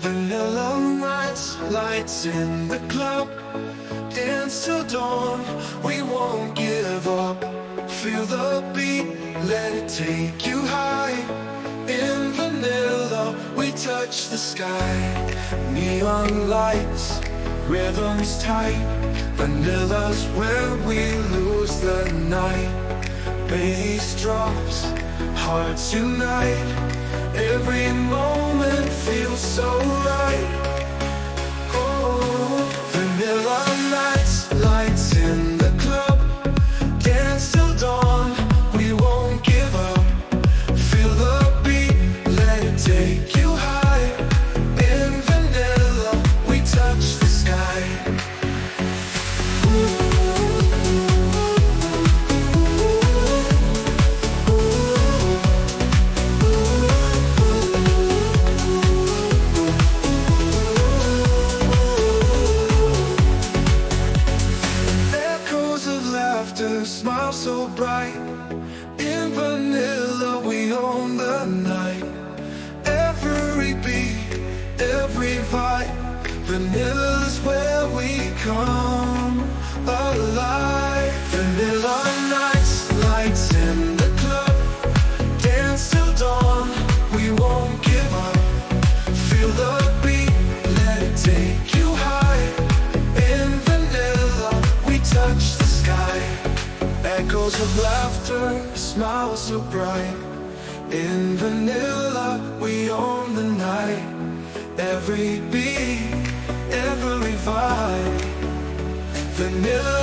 Vanilla lights, lights in the club. Dance till dawn, we won't give up. Feel the beat, let it take you high. In vanilla, we touch the sky. Neon lights, rhythms tight. Vanilla's where we lose the night. Bass drops, hearts unite. Every moment feels so right so bright. In vanilla we own the night. Every beat, every vibe. Vanilla's where we come alive. Vanilla Echoes of laughter, smiles so bright. In vanilla, we own the night. Every beat, every vibe. Vanilla